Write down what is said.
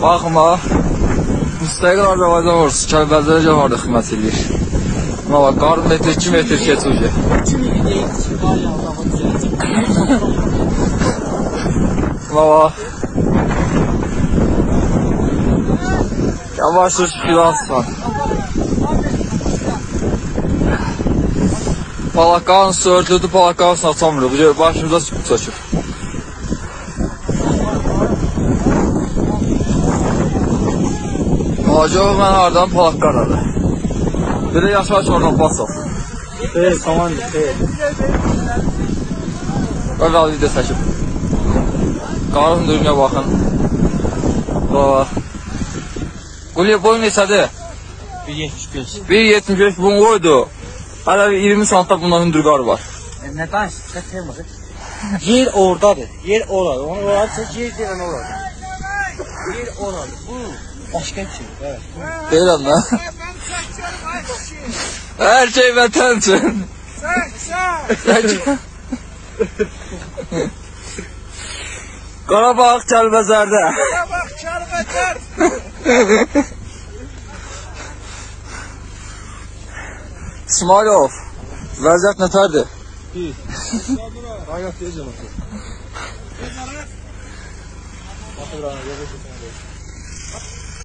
Baxma. Müstəqil Azərbaycan ordusu Kəlbəzərə cəvarda xidmət edir. Buna bax, qarın metr, 2 metr keçiyor. 2000 deyil ki, var ya Allah'ın düzələcək. Buna bax. Yavaş yavaş sörtüldü, palakağın açamırıq. Bu gör, başımıza çıkıb çəkib. Acaba mən haradan palakqa aradı. Bir də yaşaş oradan basov. Evet, tamam. Evet. Öyle al video çəkib. Qarın dünya baxın. Baba. Qulya boy neçədir? 1.75. 1.75 bunu qoydu. Hələ bir 20 santta bundan hündür qar var. E, tanış? Kaçayım bakın. Yer oradadır. Yer orada. Onu orada yer deyilən orada. Bir olan. Bu başka bir şey. Evet. Değil ama. Her şey vatan için. Sen, sen. Qarabağ Kəlbəzərdə. Qarabağ Kəlbəzər. İsmailov, vəziyyət nətərdir? Pis. Rayət deyəcəm. 아, 그럼 여기 주시면 되겠습니다.